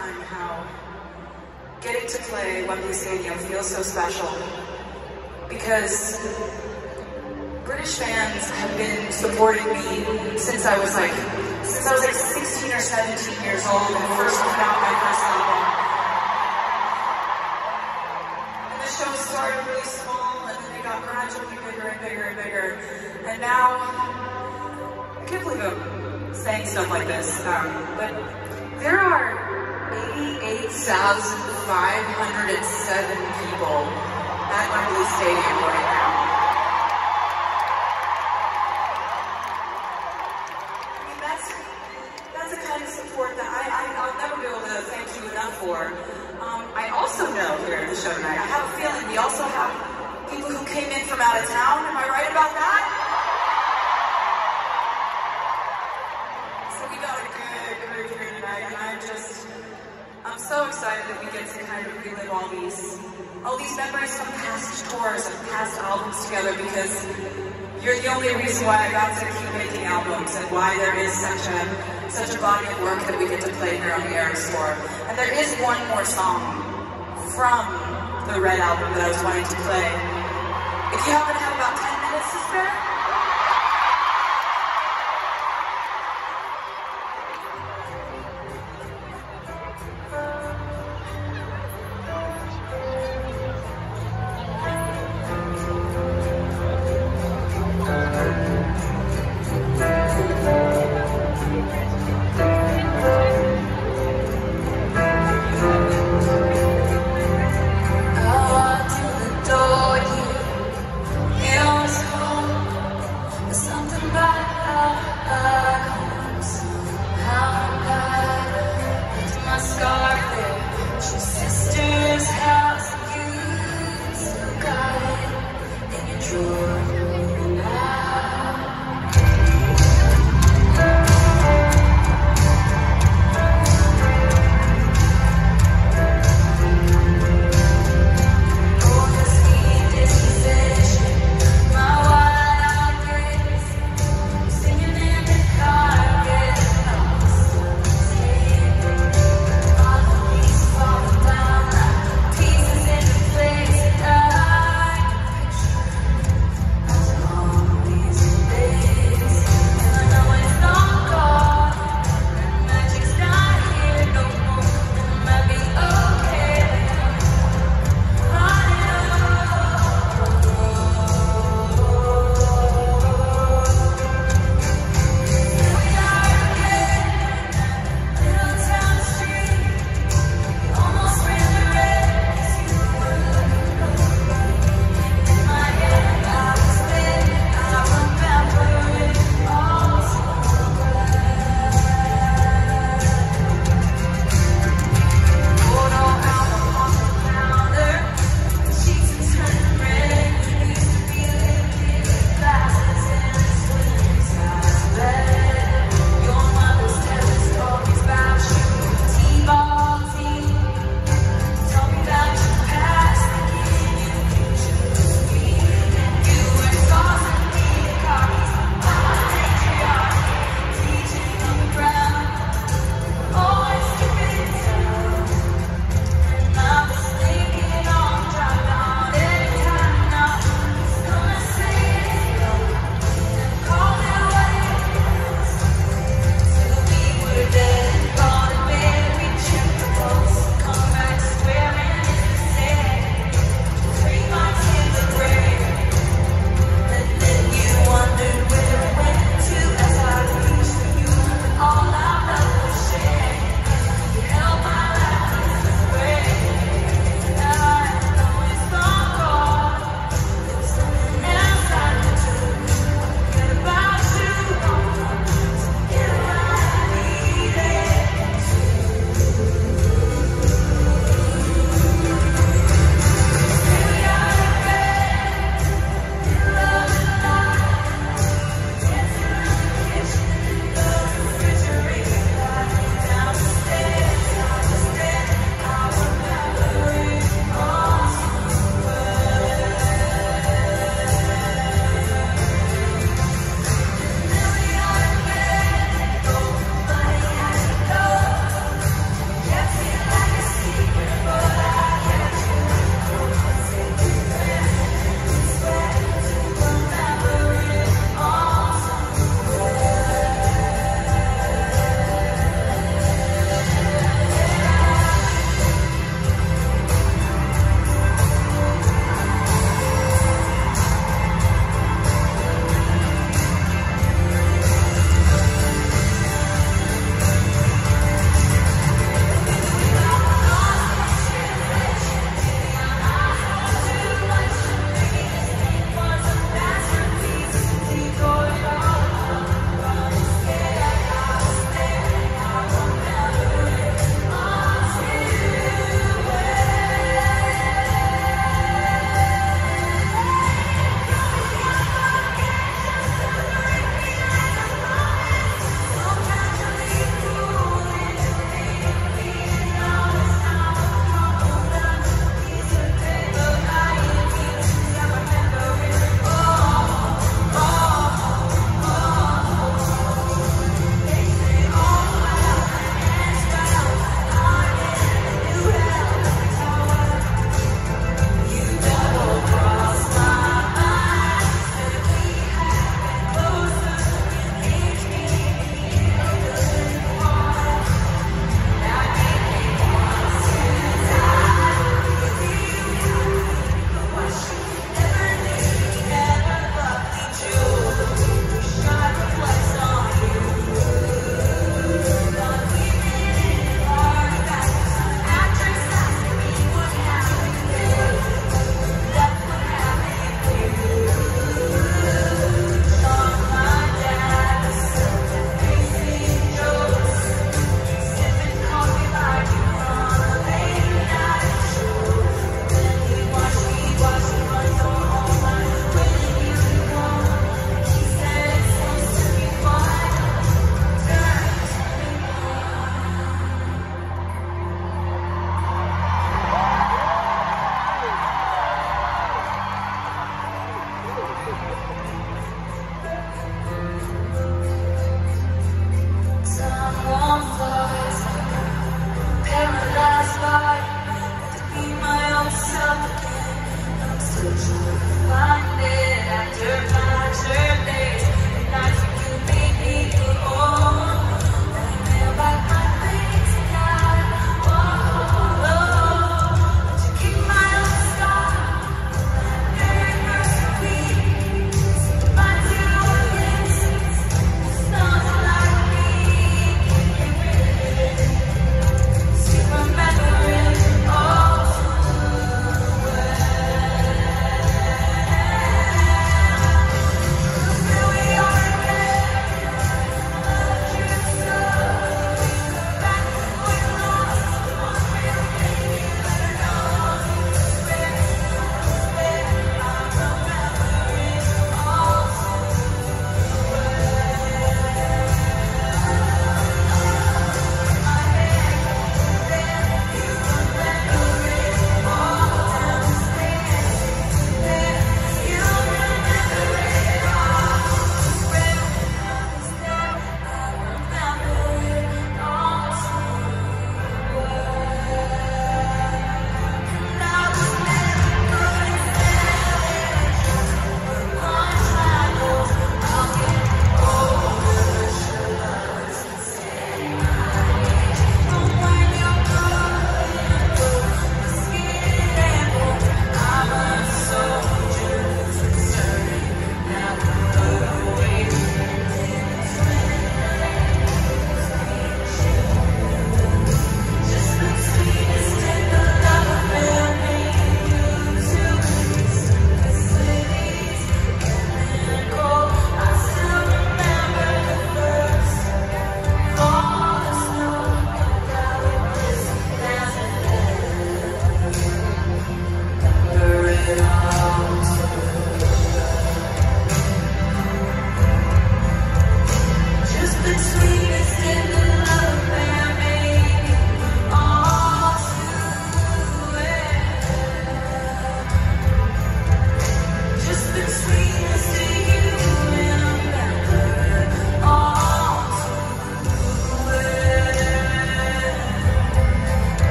time how getting to play Wembley Stadium feels so special because British fans have been supporting me since I was like, since I was like 16 or 17 years old and first put out my first album. And the show started really small and then it got gradually bigger and bigger and bigger. And now, I can't believe I'm saying stuff like this, um, but there are 88,507 people at Wembley Stadium right now. I mean, that's, that's the kind of support that I, I, I'll never be able to thank you enough for. Um, I also know here at the show tonight, I have a feeling we also have people who came in from out of town. Am I right about that? To kind of relive all these, all these memories from past tours and past albums together because you're the only reason why I got to keep making albums and why there is such a, such a body of work that we get to play here on the Eras Tour. And there is one more song from the Red album that I was wanting to play. If you happen to have about 10 minutes to spare,